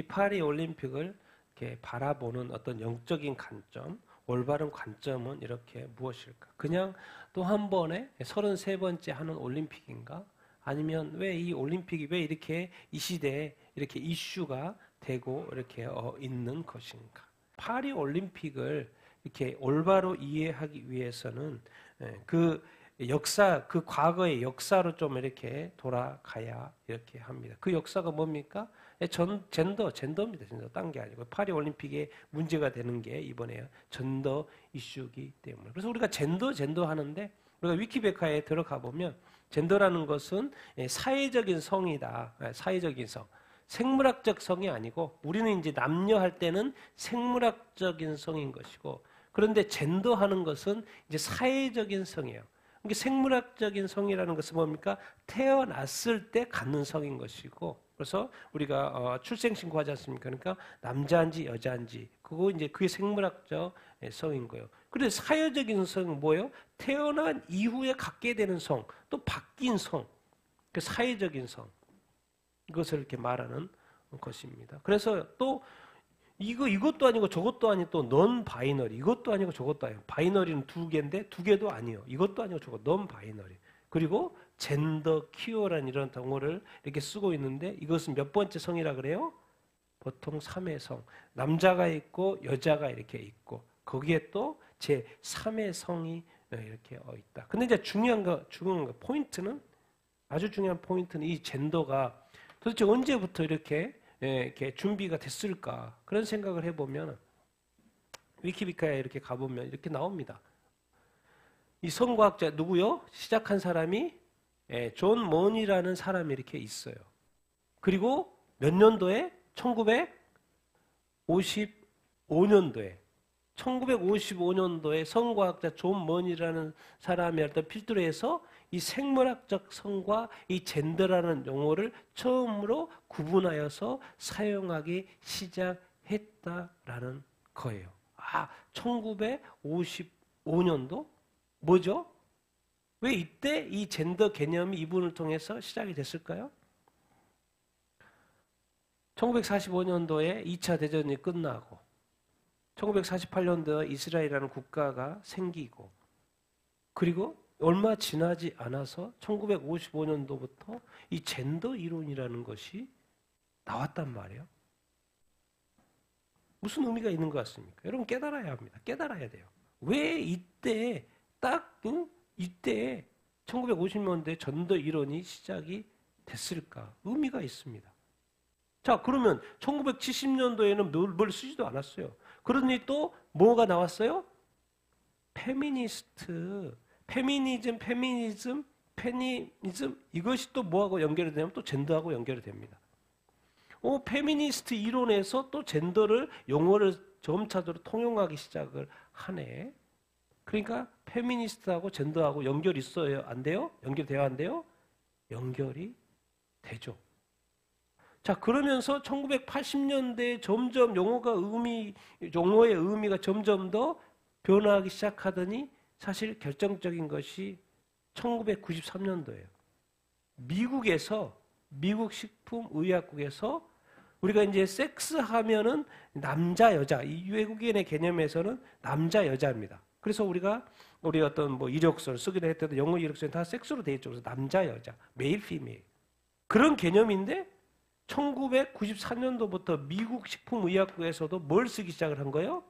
이 파리 올림픽을 이렇게 바라보는 어떤 영적인 관점, 올바른 관점은 이렇게 무엇일까? 그냥 또 한 번에 33번째 하는 올림픽인가? 아니면 왜 이 올림픽이 왜 이렇게 이 시대에 이렇게 이슈가 되고 이렇게 어 있는 것인가? 파리 올림픽을 이렇게 올바로 이해하기 위해서는 예, 그 역사, 그 과거의 역사로 좀 이렇게 돌아가야 이렇게 합니다. 그 역사가 뭡니까? 예, 전, 젠더, 젠더입니다. 젠더. 딴 게 아니고. 파리 올림픽에 문제가 되는 게 이번에 젠더 이슈기 때문에. 그래서 우리가 젠더, 젠더 하는데 우리가 위키백과에 들어가 보면 젠더라는 것은 예, 사회적인 성이다. 예, 사회적인 성. 생물학적 성이 아니고 우리는 이제 남녀 할 때는 생물학적인 성인 것이고 그런데 젠더 하는 것은 이제 사회적인 성이에요. 이게 생물학적인 성이라는 것은 뭡니까? 태어났을 때 갖는 성인 것이고 그래서 우리가 어, 출생 신고 하지 않습니까? 그러니까 남자인지 여자인지 그거 이제 그게 생물학적 예, 성인 거예요. 그런데 사회적인 성은 뭐예요? 태어난 이후에 갖게 되는 성, 또 바뀐 성, 그 사회적인 성 이것을 이렇게 말하는 것입니다. 그래서 또 이거 이것도 아니고 저것도 아니고 또 non-binary 이것도 아니고 저것도 아니고 binary는 두 개인데 두 개도 아니요. 이것도 아니고 저것 non-binary. 그리고 젠더 퀴어라는 이런 동어를 이렇게 쓰고 있는데 이것은 몇 번째 성이라 그래요? 보통 3의 성. 남자가 있고 여자가 이렇게 있고 거기에 또 제 3의 성이 이렇게 어 있다. 근데 이제 중요한 거 중요한 거 포인트는 아주 중요한 포인트는 이 젠더가 도대체 언제부터 이렇게 예, 이렇게 준비가 됐을까 그런 생각을 해 보면 위키비카에 이렇게 가 보면 이렇게 나옵니다. 이 성과학자 누구요? 시작한 사람이 예, 존 머니라는 사람이 이렇게 있어요. 그리고 몇 년도에? 1955년도에 1955년도에 성과학자 존 머니라는 사람이 어떤 필두로 해서 이 생물학적 성과 이 젠더라는 용어를 처음으로 구분하여서 사용하기 시작했다라는 거예요. 아, 1955년도 뭐죠? 왜 이때 이 젠더 개념이 이분을 통해서 시작이 됐을까요? 1945년도에 2차 대전이 끝나고 1948년도에 이스라엘이라는 국가가 생기고 그리고 얼마 지나지 않아서 1955년도부터 이 젠더 이론이라는 것이 나왔단 말이에요. 무슨 의미가 있는 것 같습니까? 여러분 깨달아야 합니다. 깨달아야 돼요. 왜 이때 딱 응? 이때 1950년대 젠더 이론이 시작이 됐을까? 의미가 있습니다. 자, 그러면 1970년도에는 뭘, 뭘 쓰지도 않았어요. 그러니 또 뭐가 나왔어요? 페미니스트, 페미니즘, 페미니즘, 페미니즘 이것이 또 뭐하고 연결이 되냐면 또 젠더하고 연결이 됩니다. 어, 페미니스트 이론에서 또 젠더를 용어를 점차적으로 통용하기 시작을 하네. 그러니까 페미니스트하고 젠더하고 연결 있어요? 안 돼요? 연결돼야 안 돼요? 연결이 되죠. 자, 그러면서 1980년대에 점점 용어가 의미, 용어의 의미가 점점 더 변화하기 시작하더니 사실 결정적인 것이 1993년도예요. 미국에서, 미국 식품의약국에서 우리가 이제 섹스 하면은 남자, 여자, 이 외국인의 개념에서는 남자, 여자입니다. 그래서 우리가 우리 어떤 뭐 이력서를 쓰기도 했던 영어 이력서는 다 섹스로 되어 있죠. 그래서 남자, 여자, 메일, 피메일. 그런 개념인데 1994년도부터 미국 식품의약국에서도 뭘 쓰기 시작을 한 거예요?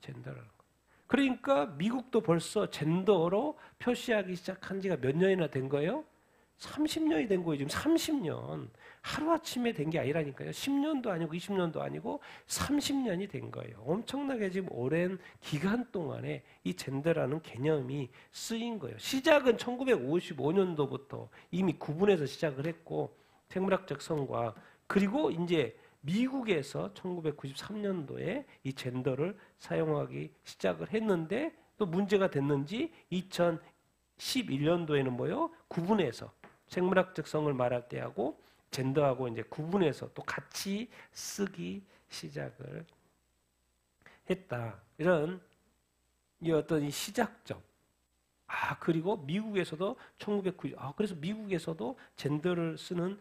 젠더라는 거. 그러니까 미국도 벌써 젠더로 표시하기 시작한 지가 몇 년이나 된 거예요? 30년이 된 거예요. 지금 30년. 하루아침에 된 게 아니라니까요. 10년도 아니고 20년도 아니고 30년이 된 거예요. 엄청나게 지금 오랜 기간 동안에 이 젠더라는 개념이 쓰인 거예요. 시작은 1955년도부터 이미 구분해서 시작을 했고 생물학적 성과 그리고 이제 미국에서 1993년도에 이 젠더를 사용하기 시작을 했는데 또 문제가 됐는지 2011년도에는 뭐요? 구분해서 생물학 적 성을 말할 때하고 젠더하고 이제 구분해서 또 같이 쓰기 시작을 했다. 이런 이 어떤 시작점 아 그리고 미국에서도 1990, 아 그래서 미국에서도 젠더를 쓰는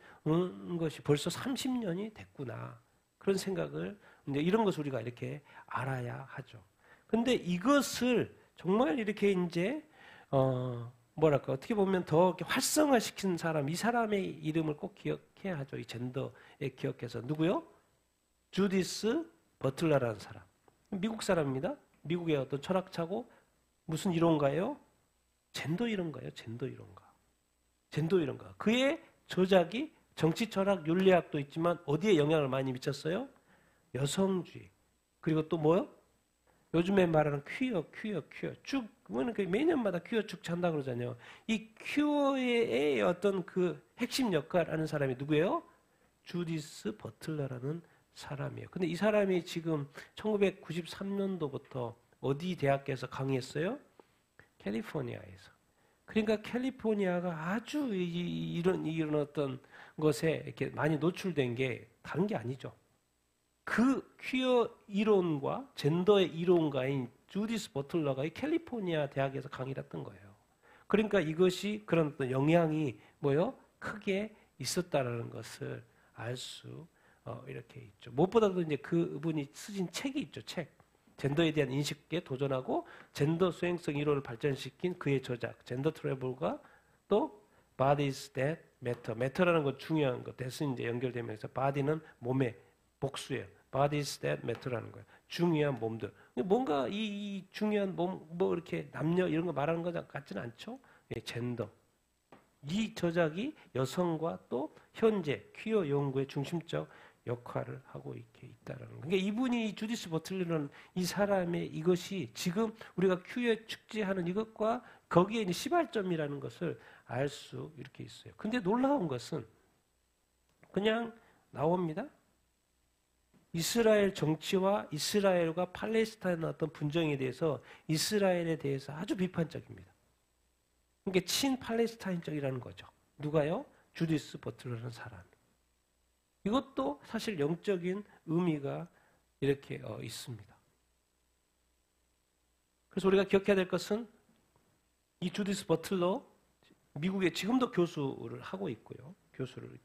것이 벌써 30년이 됐구나. 그런 생각을 이제 이런 것을 우리가 이렇게 알아야 하죠. 근데 이것을 정말 이렇게 이제 어 뭐랄까 어떻게 보면 더 활성화시킨 사람 이 사람의 이름을 꼭 기억해야 하죠. 이 젠더에 기억해서 누구요? 주디스 버틀러라는 사람. 미국 사람입니다. 미국의 어떤 철학자고 무슨 이론가요? 젠더 이론가요? 젠더 이론가. 젠더 이론가. 그의 저작이 정치 철학 윤리학도 있지만 어디에 영향을 많이 미쳤어요? 여성주의. 그리고 또 뭐요? 요즘에 말하는 퀴어, 퀴어, 퀴어. 쭉, 뭐는 그 매년마다 퀴어 쭉 찬다 그러잖아요. 이 퀴어의 어떤 그 핵심 역할 하는 사람이 누구예요? 주디스 버틀러라는 사람이에요. 근데 이 사람이 지금 1993년도부터 어디 대학교에서 강의했어요? 캘리포니아에서. 그러니까 캘리포니아가 아주 이, 런 이런 어떤 것에 이렇게 많이 노출된 게 다른 게 아니죠. 그 퀴어 이론과 젠더의 이론가인 주디스 버틀러가 이 캘리포니아 대학에서 강의를 했던 거예요. 그러니까 이것이 그런 어떤 영향이 뭐요? 크게 있었다라는 것을 알수 어, 이렇게 있죠. 무엇보다도 이제 그분이 쓰신 책이 있죠. 책. 젠더에 대한 인식에 도전하고 젠더 수행성 이론을 발전시킨 그의 저작 젠더 트래블과 또 bodies that matter. matter라는 건 중요한 거. 대신 이제 연결되면서 body는 몸의 복수예요. Bodies that matter라는 거예요. 중요한 몸들. 뭔가 이, 이 중요한 몸, 뭐 이렇게 남녀 이런 거 말하는 것 같지는 않죠? 예, 젠더. 이 저작이 여성과 또 현재 퀴어 연구의 중심적 역할을 하고 이렇게 있다라는 거. 그러니까 이분이 주디스 버틀러는 이 사람의 이것이 지금 우리가 큐에 축제하는 이것과 거기에 이제 시발점이라는 것을 알 수 이렇게 있어요. 근데 놀라운 것은 그냥 나옵니다. 이스라엘 정치와 이스라엘과 팔레스타인 어떤 분쟁에 대해서 이스라엘에 대해서 아주 비판적입니다. 그러니까 친팔레스타인적이라는 거죠. 누가요? 주디스 버틀러라는 사람. 이것도 사실 영적인 의미가 이렇게 어, 있습니다. 그래서 우리가 기억해야 될 것은 이 주디스 버틀러 미국에 지금도 교수를 하고 있고요. 교수를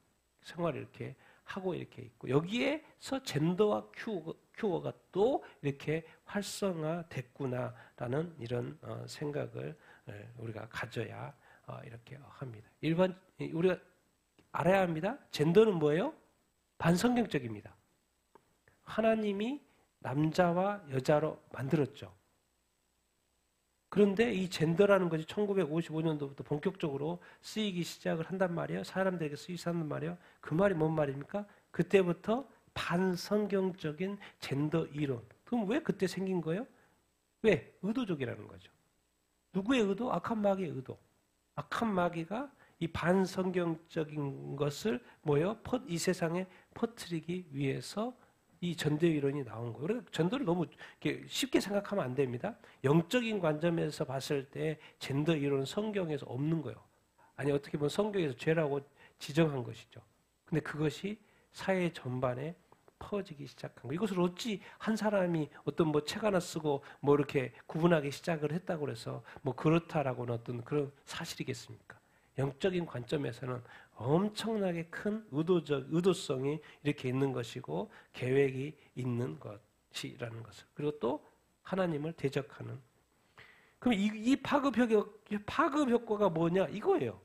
생활을 이렇게 하고 이렇게 있고 여기에서 젠더와 큐어, 가또 이렇게 활성화됐구나라는 이런 어, 생각을 우리가 가져야 어, 이렇게 합니다. 일반 우리가 알아야 합니다. 젠더는 뭐예요? 반성경적입니다. 하나님이 남자와 여자로 만들었죠. 그런데 이 젠더라는 것이 1955년도부터 본격적으로 쓰이기 시작을 한단 말이에요. 사람들에게 쓰이기 시작한단 말이에요. 그 말이 뭔 말입니까? 그때부터 반성경적인 젠더 이론. 그럼 왜 그때 생긴 거예요? 왜? 의도적이라는 거죠. 누구의 의도? 악한 마귀의 의도. 악한 마귀가 이 반성경적인 것을 뭐요? 이 세상에 퍼뜨리기 위해서 이 전도 이론이 나온 거예요. 그래서 전도를 너무 쉽게 생각하면 안 됩니다. 영적인 관점에서 봤을 때 젠더 이론은 성경에서 없는 거예요. 아니 어떻게 보면 성경에서 죄라고 지정한 것이죠. 근데 그것이 사회 전반에 퍼지기 시작한 거. 이것을 어찌 한 사람이 어떤 뭐 책 하나 쓰고 뭐 이렇게 구분하기 시작을 했다고 그래서 뭐 그렇다라고는 어떤 그런 사실이겠습니까? 영적인 관점에서는 엄청나게 큰 의도적 의도성이 이렇게 있는 것이고 계획이 있는 것이라는 것을 그리고 또 하나님을 대적하는 그럼 이, 이 파급 효과 파급 효과가 뭐냐 이거예요.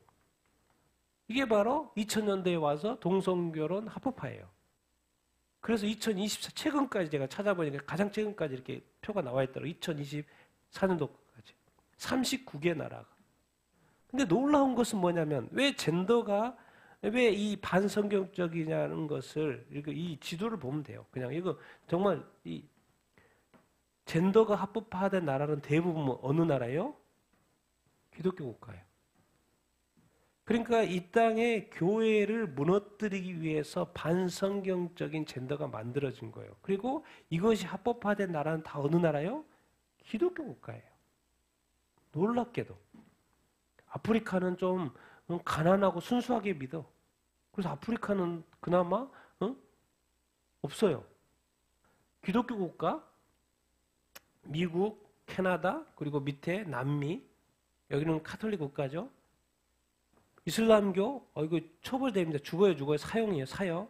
이게 바로 2000년대에 와서 동성결혼 합법화예요. 그래서 2024 최근까지 제가 찾아보니까 가장 최근까지 이렇게 표가 나와 있더라고요. 2024년도까지 39개 나라가 근데 놀라운 것은 뭐냐면 왜 젠더가 왜 이 반성경적이냐는 것을 이 지도를 보면 돼요. 그냥 이거 정말 이 젠더가 합법화된 나라는 대부분 뭐 어느 나라예요? 기독교 국가예요. 그러니까 이 땅에 교회를 무너뜨리기 위해서 반성경적인 젠더가 만들어진 거예요. 그리고 이것이 합법화된 나라는 다 어느 나라요? 기독교 국가예요. 놀랍게도. 아프리카는 좀 가난하고 순수하게 믿어. 그래서 아프리카는 그나마 어? 없어요. 기독교 국가, 미국, 캐나다, 그리고 밑에 남미, 여기는 카톨릭 국가죠. 이슬람교, 어, 이거 처벌됩니다. 죽어요, 죽어요. 사형이에요, 사형.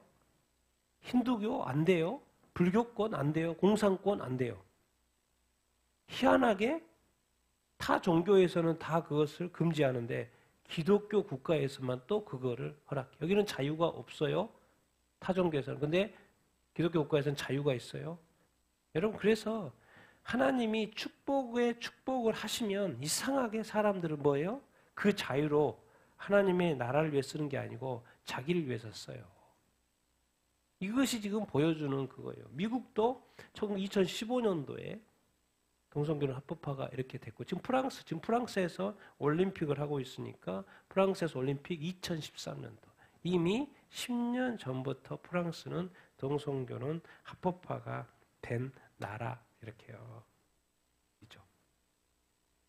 힌두교 안 돼요. 불교권 안 돼요. 공산권 안 돼요. 희한하게 타 종교에서는 다 그것을 금지하는데 기독교 국가에서만 또 그거를 허락해. 여기는 자유가 없어요. 타 종교에서는. 근데 기독교 국가에서는 자유가 있어요. 여러분 그래서 하나님이 축복에 축복을 하시면 이상하게 사람들은 뭐예요? 그 자유로 하나님의 나라를 위해 쓰는 게 아니고 자기를 위해서 써요. 이것이 지금 보여주는 그거예요. 미국도 2015년도에 동성결혼 합법화가 이렇게 됐고 지금 프랑스 지금 프랑스에서 올림픽을 하고 있으니까 프랑스에서 올림픽 2013년도 이미 10년 전부터 프랑스는 동성결혼 합법화가 된 나라 이렇게요. 이죠.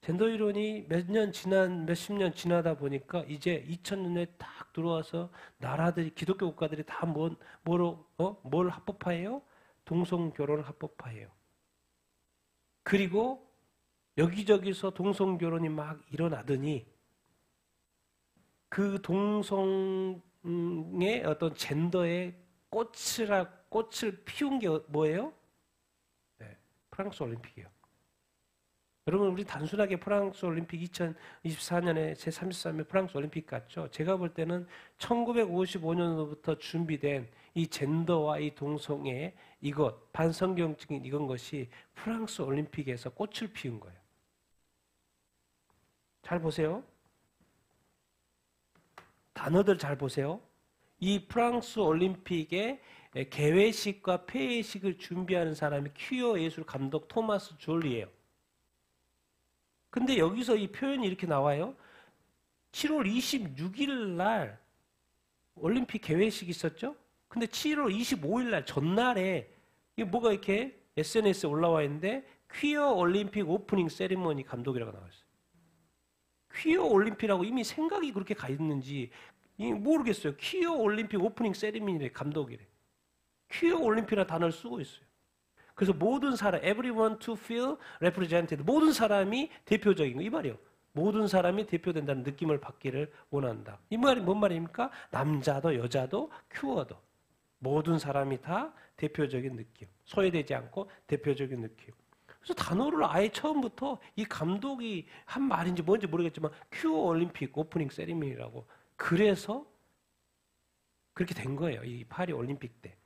젠더 이론이 몇 년 지난 몇십 년 지나다 보니까 이제 2000년에 딱 들어와서 나라들이 기독교 국가들이 다 뭐, 뭐로 어? 뭘 합법화해요? 동성 결혼을 합법화해요. 그리고 여기저기서 동성 결혼이 막 일어나더니 그 동성의 어떤 젠더의 꽃이라 꽃을 피운 게 뭐예요? 프랑스 올림픽이요. 여러분 우리 단순하게 프랑스 올림픽 2024년에 제33회 프랑스 올림픽 같죠? 제가 볼 때는 1955년부터 준비된 이 젠더와 이 동성애 이것 반성경적인 이건 것이 프랑스 올림픽에서 꽃을 피운 거예요. 잘 보세요. 단어들 잘 보세요. 이 프랑스 올림픽의 예, 개회식과 폐회식을 준비하는 사람이 퀴어 예술 감독 토마스 졸리예요. 근데 여기서 이 표현이 이렇게 나와요. 7월 26일 날 올림픽 개회식 있었죠? 근데 7월 25일 날 전날에 이게 뭐가 이렇게 SNS에 올라와 있는데 퀴어 올림픽 오프닝 세리머니 감독이라고 나와 있어요. 퀴어 올림픽이라고 이미 생각이 그렇게 가 있는지 모르겠어요. 퀴어 올림픽 오프닝 세리머니래 감독이래. 퀴어 올림픽이라는 단어를 쓰고 있어요. 그래서 모든 사람, everyone to feel represented. 모든 사람이 대표적인 거, 이 말이에요. 모든 사람이 대표된다는 느낌을 받기를 원한다. 이 말이 뭔 말입니까? 남자도 여자도 큐어도. 모든 사람이 다 대표적인 느낌. 소외되지 않고 대표적인 느낌. 그래서 단어를 아예 처음부터 이 감독이 한 말인지 뭔지 모르겠지만 큐어 올림픽 오프닝 세리머니라고 그래서 그렇게 된 거예요. 이 파리 올림픽 때.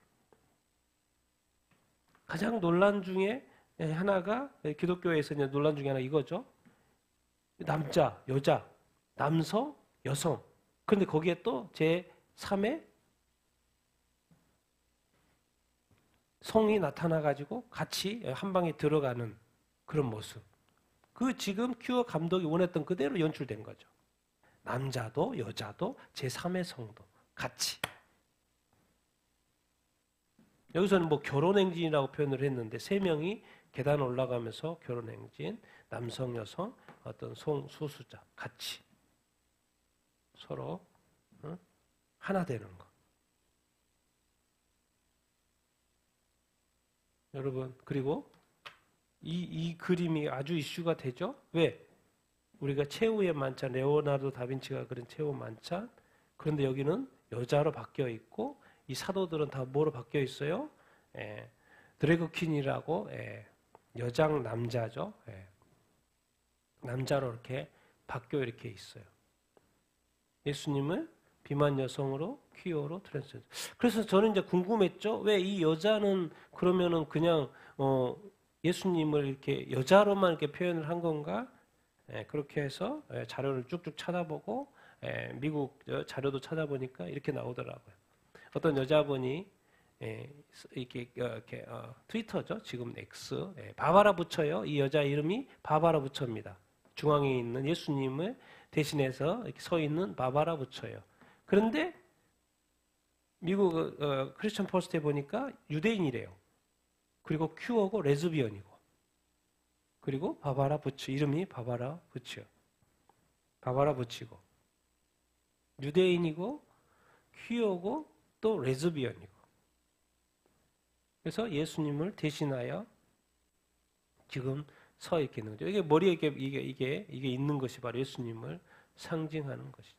가장 논란 중에 하나가 기독교에서 이제 논란 중에 하나 이거죠. 남자, 여자, 남성, 여성. 그런데 거기에 또 제 3의 성이 나타나 가지고 같이 한 방에 들어가는 그런 모습. 그 지금 큐어 감독이 원했던 그대로 연출된 거죠. 남자도 여자도 제 3의 성도 같이 여기서는 뭐 결혼행진이라고 표현을 했는데 세 명이 계단 올라가면서 결혼행진, 남성, 여성, 어떤 송, 소수자 같이 서로 어? 하나 되는 거. 여러분 그리고 이, 이 그림이 아주 이슈가 되죠. 왜? 우리가 최후의 만찬, 레오나르도 다빈치가 그린 최후 만찬. 그런데 여기는 여자로 바뀌어 있고 이 사도들은 다 뭐로 바뀌어 있어요? 예, drag queen이라고 예, 여장 남자죠. 예, 남자로 이렇게 바뀌어 이렇게 있어요. 예수님을 비만 여성으로 퀴어로 trans. 그래서 저는 이제 궁금했죠. 왜 이 여자는 그러면은 그냥 어 예수님을 이렇게 여자로만 이렇게 표현을 한 건가? 예, 그렇게 해서 예, 자료를 쭉쭉 찾아보고 예, 미국 자료도 찾아보니까 이렇게 나오더라고요. 어떤 여자분이 예, 이렇게, 어, 이렇게 어, 트위터죠. 지금 X 예, 바바라 부처요. 이 여자 이름이 바바라 부처입니다. 중앙에 있는 예수님을 대신해서 이렇게 서 있는 바바라 부처예요. 그런데 미국 어, 크리스천 포스트에 보니까 유대인이래요. 그리고 큐어고 레즈비언이고 그리고 바바라 부츠 이름이 바바라 부츠 바바라 부치고 유대인이고 퀴어고 또 레즈비언이고 그래서 예수님을 대신하여 지금 서 있는 거죠. 이게 머리에 이게 이게 이게 있는 것이 바로 예수님을 상징하는 것이죠.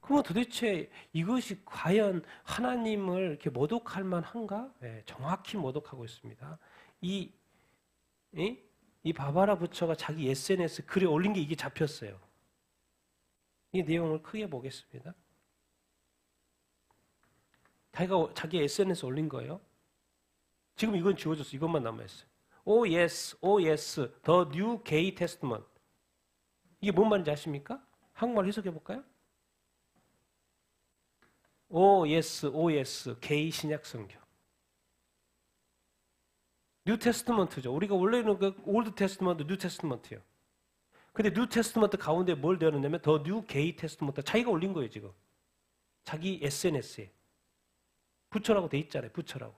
그러면 도대체 이것이 과연 하나님을 이렇게 모독할 만한가? 네, 정확히 모독하고 있습니다. 이, 이, 이 바바라 부처가 자기 SNS 글에 올린 게 이게 잡혔어요. 이 내용을 크게 보겠습니다. 자기가 자기 SNS 올린 거예요. 지금 이건 지워졌어. 이것만 남아 있어요. Oh yes, oh yes, the new gay testament. 이게 뭔 말인지 아십니까? 한국말 해석해 볼까요? Oh yes, oh yes, gay 신약 성경. New Testament죠. 우리가 원래는 그 Old Testament, New Testament예요. 근데 New Testament 가운데 뭘 되었냐면 The New Gay Testament 자기가 올린 거예요, 지금. 자기 SNS에. Butch라고 돼 있잖아요. Butch라고.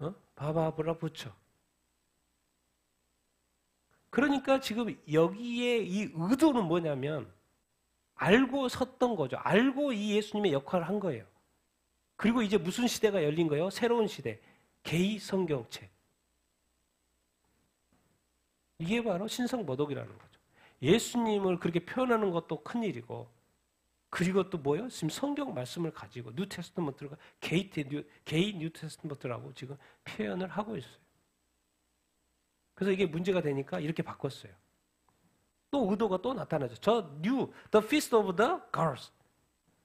어? Barbara Butch. 그러니까 지금 여기에 이 의도는 뭐냐면 알고 섰던 거죠. 알고 이 예수님의 역할을 한 거예요. 그리고 이제 무슨 시대가 열린 거예요? 새로운 시대. 게이 성경책. 이게 바로 신성모독이라는 거죠. 예수님을 그렇게 표현하는 것도 큰 일이고 그리고 또 뭐요? 지금 성경 말씀을 가지고 New Testament가 게이트 New Gay New Testament라고 지금 표현을 하고 있어요. 그래서 이게 문제가 되니까 이렇게 바꿨어요. 또 의도가 또 나타나죠. The New, the feast of the gods.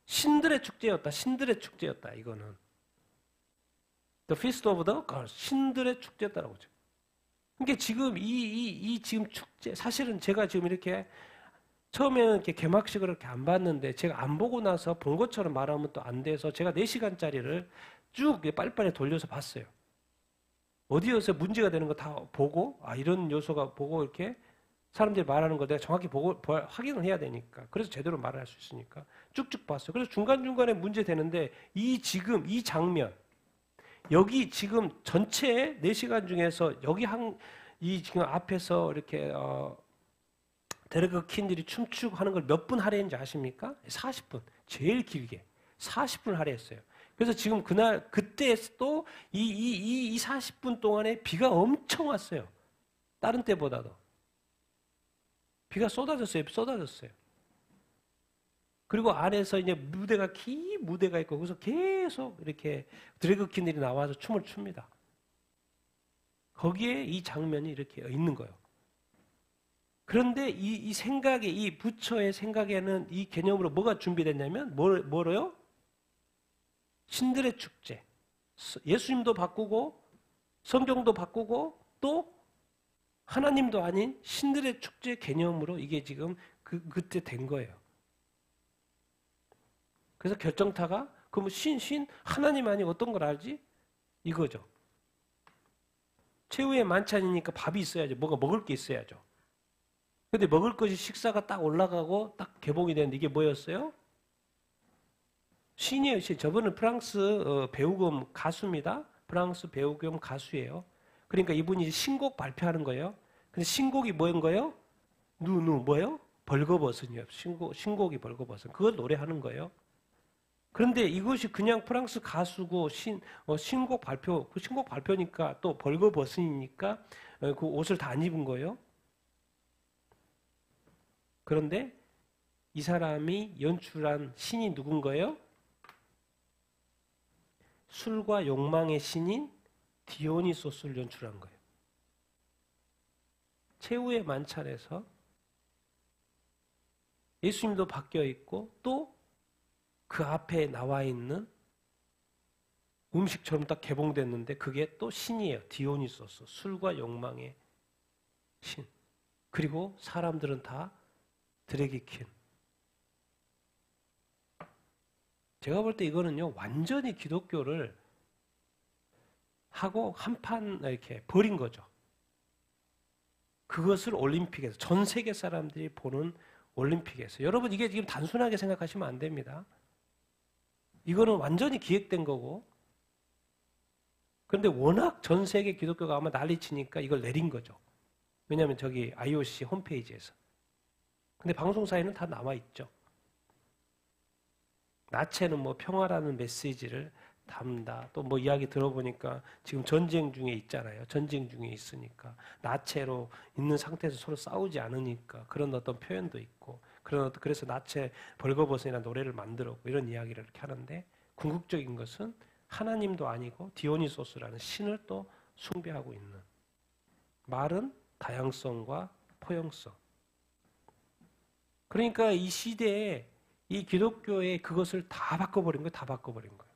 신들의 축제였다. 신들의 축제였다. 이거는. the feast of the girls. 신들의 축제였다라고 죠 그러니까 지금 이, 이, 이 지금 축제, 사실은 제가 지금 이렇게 처음에는 이렇게 개막식을 이렇게 안 봤는데 제가 안 보고 나서 본 것처럼 말하면 또 안 돼서 제가 4시간짜리를 쭉 빨리빨리 돌려서 봤어요. 어디에서 문제가 되는 거 다 보고 아 이런 요소가 보고 이렇게 사람들이 말하는 거 내가 정확히 보고 확인을 해야 되니까 그래서 제대로 말을 할 수 있으니까 쭉쭉 봤어요. 그래서 중간 중간에 문제 되는데 이 지금 이 장면 여기 지금 전체 4시간 중에서 여기 한 이 지금 앞에서 이렇게 어 데르그 킨들이 춤추고 하는 걸 몇 분 할애했는지 아십니까? 40분. 제일 길게. 40분 할애했어요. 그래서 지금 그날, 그때 또 이, 이, 이, 이 40분 동안에 비가 엄청 왔어요. 다른 때보다도. 비가 쏟아졌어요. 쏟아졌어요. 그리고 안에서 이제 무대가 긴 무대가 있고 거기서 계속 이렇게 드래그킨들이 나와서 춤을 춥니다. 거기에 이 장면이 이렇게 있는 거예요. 그런데 이, 이 생각에, 이 부처의 생각에는 이 개념으로 뭐가 준비됐냐면, 뭘, 뭐로요? 신들의 축제. 예수님도 바꾸고, 성경도 바꾸고, 또 하나님도 아닌 신들의 축제 개념으로 이게 지금 그, 그때 된 거예요. 그래서 결정타가, 그럼 신, 신, 하나님 아니 어떤 걸 알지? 이거죠. 최후의 만찬이니까 밥이 있어야죠. 뭐가 먹을 게 있어야죠. 근데 먹을 것이 식사가 딱 올라가고 딱 개봉이 되는데 이게 뭐였어요? 신이에요, 신. 저분은 프랑스 어, 배우금 가수입니다. 프랑스 배우금 가수예요. 그러니까 이분이 신곡 발표하는 거예요. 근데 신곡이 뭐인 거예요? 누, 누, 뭐예요? 벌거벗은이요. 신곡, 신곡이 벌거벗은. 그걸 노래하는 거예요. 그런데 이것이 그냥 프랑스 가수고 신, 어, 신곡 발표, 그 신곡 발표니까 또 벌거벗은이니까 어, 그 옷을 다 안 입은 거예요. 그런데 이 사람이 연출한 신이 누군 거예요? 술과 욕망의 신인 디오니소스를 연출한 거예요. 최후의 만찬에서 예수님도 바뀌어 있고 또 그 앞에 나와 있는 음식처럼 딱 개봉됐는데 그게 또 신이에요. 디오니소스. 술과 욕망의 신. 그리고 사람들은 다 드래기킨. 제가 볼 때 이거는요, 완전히 기독교를 하고 한 판 이렇게 버린 거죠. 그것을 올림픽에서, 전 세계 사람들이 보는 올림픽에서. 여러분, 이게 지금 단순하게 생각하시면 안 됩니다. 이거는 완전히 기획된 거고, 그런데 워낙 전 세계 기독교가 아마 난리 치니까 이걸 내린 거죠. 왜냐하면 저기 IOC 홈페이지에서. 근데 방송사에는 다 나와 있죠. 나체는 뭐 평화라는 메시지를 담다. 또 뭐 이야기 들어보니까 지금 전쟁 중에 있잖아요. 전쟁 중에 있으니까 나체로 있는 상태에서 서로 싸우지 않으니까 그런 어떤 표현도 있고 그런 그래서 나체 벌거벗은이라는 노래를 만들었고 이런 이야기를 이렇게 하는데 궁극적인 것은 하나님도 아니고 디오니소스라는 신을 또 숭배하고 있는 말은 다양성과 포용성. 그러니까 이 시대에 이 기독교의 그것을 다 바꿔버린 거예요. 다 바꿔버린 거예요.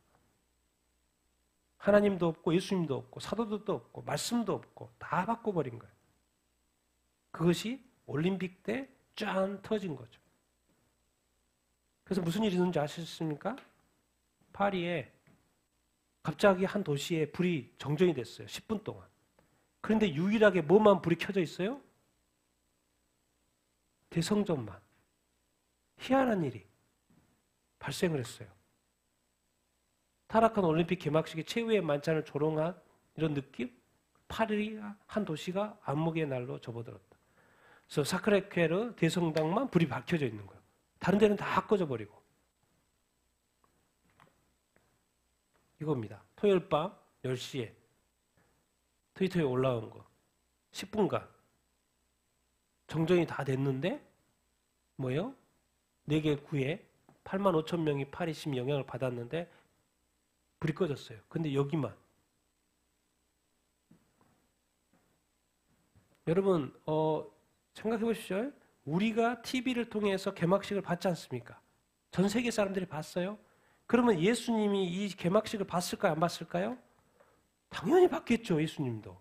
하나님도 없고 예수님도 없고 사도들도 없고 말씀도 없고 다 바꿔버린 거예요. 그것이 올림픽 때 짠 터진 거죠. 그래서 무슨 일이 있는지 아셨습니까? 파리에 갑자기 한 도시에 불이 정전이 됐어요. 10분 동안. 그런데 유일하게 뭐만 불이 켜져 있어요? 대성전만. 희한한 일이 발생을 했어요. 타락한 올림픽 개막식의 최후의 만찬을 조롱한 이런 느낌? 파리 한 도시가 암흑의 날로 접어들었다. 그래서 사크레케르 대성당만 불이 밝혀져 있는 거예요. 다른 데는 다 꺼져 버리고. 이겁니다. 토요일 밤 10시에 트위터에 올라온 거. 10분간. 정정이 다 됐는데, 뭐예요? 4개 구에 8만 5천 명이 파리심 영향을 받았는데, 불이 꺼졌어요. 근데 여기만. 여러분, 어, 생각해 보십시오. 우리가 TV를 통해서 개막식을 봤지 않습니까? 전 세계 사람들이 봤어요? 그러면 예수님이 이 개막식을 봤을까요? 안 봤을까요? 당연히 봤겠죠, 예수님도.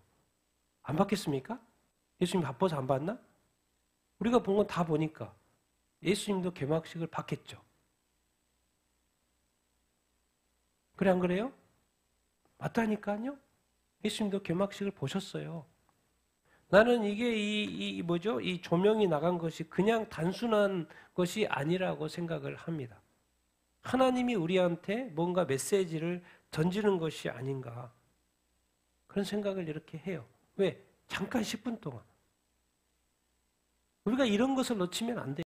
안 봤겠습니까? 예수님 바빠서 안 봤나? 우리가 본 건 다 보니까 예수님도 개막식을 봤겠죠. 그래, 안 그래요? 맞다니까요? 예수님도 개막식을 보셨어요. 나는 이게 이, 이 뭐죠? 이 조명이 나간 것이 그냥 단순한 것이 아니라고 생각을 합니다. 하나님이 우리한테 뭔가 메시지를 던지는 것이 아닌가. 그런 생각을 이렇게 해요. 왜? 잠깐 10분 동안. 우리가 이런 것을 놓치면 안 돼요.